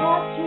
have